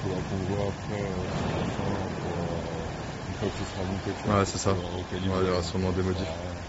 faudra qu'on voit après euh, pour, euh, une fois que sera monté. Ouais, c'est ça. Ouais, il y aura sûrement des modifs. Ouais.